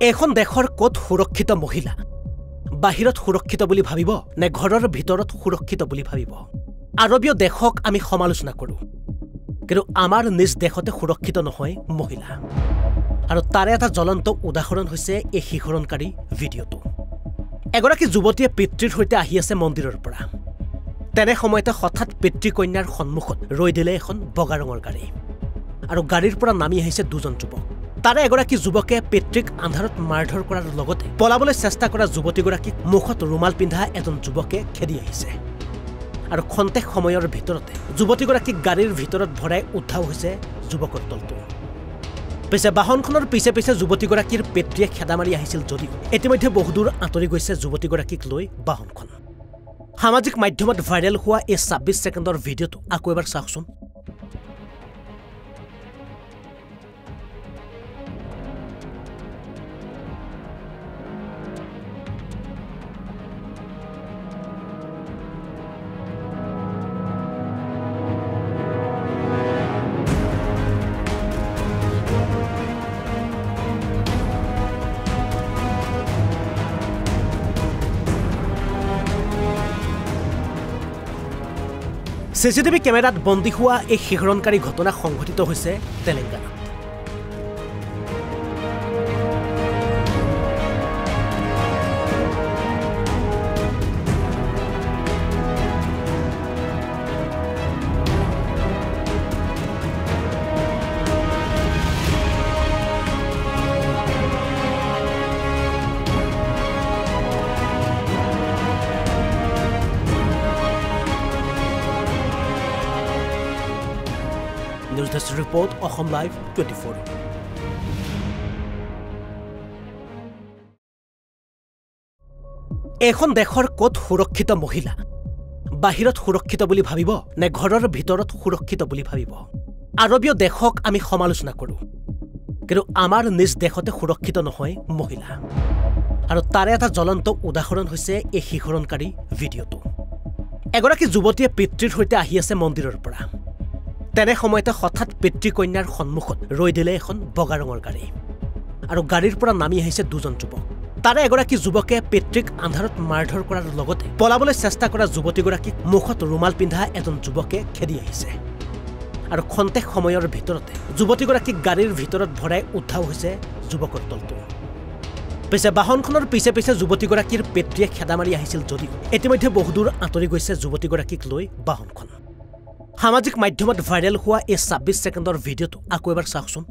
এখন দেশৰ ক'ত সুৰক্ষিত মহিলা? বাহিৰত সুৰক্ষিত বুলি ভাবিব নে ঘৰৰ ভিতৰত সুৰক্ষিত বুলি ভাবিব? আৰৱীয় দেশক আমি সমালোচনা কৰোঁ। কিন্তু আমাৰ নিজ দেশতে সুৰক্ষিত নহয় মহিলা। আৰু তাৰে এটা জ্বলন্ত উদাহৰণ হৈছে এই শিহৰণকাৰী ভিডিঅ'টো। এগৰাকী যুৱতীয়ে পিতৃৰ সৈতে আহি আছে মন্দিৰৰ পৰা। তেনে সময়তে হঠাৎ পিতৃ কন্যাৰ সন্মুখত ৰৈ দিলে এখন বগা ৰঙৰ গাড়ী। আৰু গাড়ীৰ পৰা নামি আহিছে দুজন যুৱক। তাৰে এগৰাকী যুৱকে পিতৃক আন্ধাৰত মাৰধৰ কৰাৰ লগতে পলাবলৈ চেষ্টা কৰা যুৱতীগৰাকীক মুখত ৰুমাল পিন্ধা এজন যুৱকে খেদি আহিছে। আৰু খন্তেক সময়ৰ ভিতৰতে যুৱতীগৰাকীক গাড়ীৰ ভিতৰত ভৰাই উদ্ধাৰ হৈছে যুৱকৰ দলটো পিছে বাহনখনৰ পিছে পিছে যুৱতীগৰাকীৰ পিতৃয়ে খেদা মাৰি আহিছিল যদিও ইতিমধ্যে বহুদূৰ আঁতৰি গৈছে যুৱতীগৰাকীক লৈ বাহনখন। সামাজিক মাধ্যমত ভাইৰেল হোৱা এই ছাব্বিছ ছেকেণ্ডৰ ভিডিঅ'টো আকৌ এবাৰ চাওকচোন। চিচিটিভি কেমেৰাত বন্দী হোৱা এই শিহৰণকাৰী ঘটনা সংঘটিত হৈছে তেলেংগানাত। News desk Asom live twenty four এখন দেশৰ ক'ত সুৰক্ষিত মহিলা? বাহিৰত সুৰক্ষিত বুলি ভাবিব নে ঘৰৰ ভিতৰত সুৰক্ষিত বুলি ভাবিব? আৰৱীয় দেশক আমি সমালোচনা কৰোঁ। কিন্তু আমাৰ নিজ দেশতে সুৰক্ষিত নহয় মহিলা। আৰু তাৰে এটা জ্বলন্ত উদাহৰণ হৈছে এই শিহৰণকাৰী ভিডিঅ'টো। এগৰাকী যুৱতীয়ে পিতৃৰ সৈতে আহি আছে মন্দিৰৰ পৰা। তেনে সময়তে হঠাৎ পিতৃ কন্যাৰ সন্মুখত ৰৈ দিলে এখন বগা ৰঙৰ গাড়ী। আৰু গাড়ীৰ পৰা নামি আহিছে দুজন যুৱক। তাৰে এগৰাকী যুৱকে পিতৃক আন্ধাৰত মাৰধৰ কৰাৰ লগতে পলাবলৈ চেষ্টা কৰা যুৱতীগৰাকীক মুখত ৰুমাল পিন্ধা এজন যুৱকে খেদি আহিছে। আৰু খন্তেক সময়ৰ ভিতৰতে যুৱতীগৰাকীক গাড়ীৰ ভিতৰত ভৰাই উদ্ধাৰ হৈছে যুৱকৰ দলটো। পিছে বাহনখনৰ পিছে পিছে যুৱতীগৰাকীৰ পিতৃয়ে খেদা মাৰি আহিছিল যদিও ইতিমধ্যে বহুদূৰ আঁতৰি গৈছে যুৱতীগৰাকীক লৈ বাহনখন। সামাজিক মাধ্যমত ভাইৰেল হোৱা এই ছাব্বিছ ছেকেণ্ডৰ ভিডিঅ'টো আকৌ এবাৰ চাওকচোন।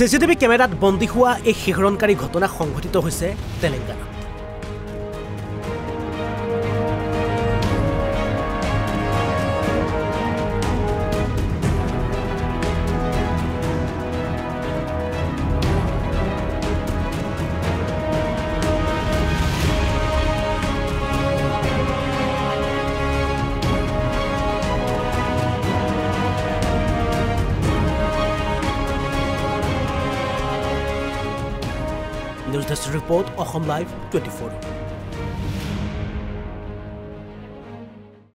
চিচিটিভি কেমেৰাত বন্দী হোৱা এই শিহৰণকাৰী ঘটনা সংঘটিত হৈছে তেলেংগানাত। News desk report Asom live twenty four